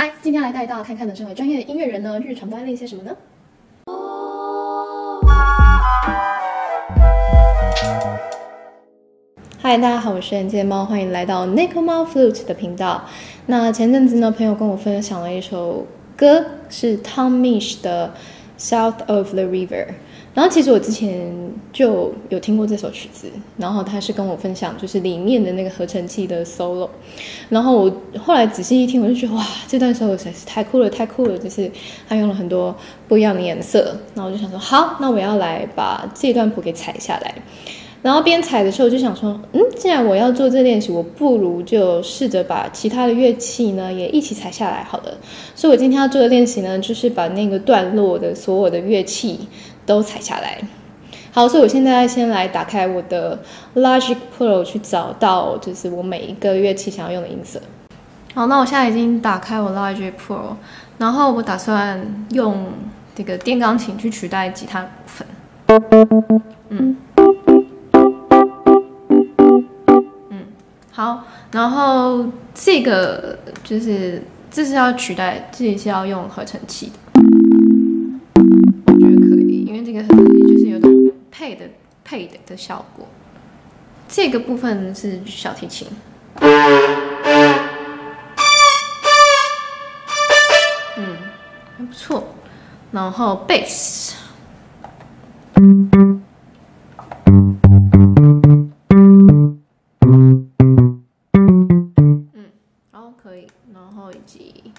嗨，今天来带大家看看呢，这位专业的音乐人呢，日常都在练些什么呢？嗨，大家好，我是眼镜猫，欢迎来到 Nickel 猫 Flute 的频道。那前阵子呢，朋友跟我分享了一首歌，是 Tom Misch 的 South of the River。然后其实我之前就有听过这首曲子，然后他是跟我分享就是里面的那个合成器的 solo，然后我后来仔细一听，我就觉得哇，这段时候实在是太酷了，太酷了，就是他用了很多不一样的颜色，那我就想说，好，那我要来把这段谱给踩下来。然后边踩的时候就想说，嗯，既然我要做这练习，我不如就试着把其他的乐器呢也一起踩下来好了。所以我今天要做的练习呢，就是把那个段落的所有的乐器。都踩下来，好，所以我现在先来打开我的 Logic Pro 去找到，就是我每一个乐器想要用的音色。好，那我现在已经打开我 Logic Pro，然后我打算用这个电钢琴去取代吉他部分。嗯，好，然后这个就是这是要取代，这里是要用合成器的。我觉得可以，因为这个就是有种配的配的的效果。这个部分是小提琴，嗯，还不错。然后 bass，以及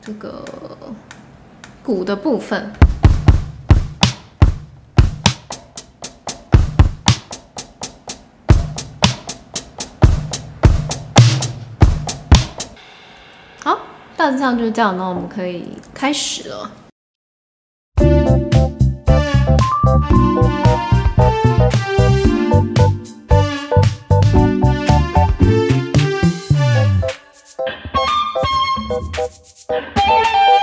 这个鼓的部分。好大致上就是这样，那我们可以开始了。Thank.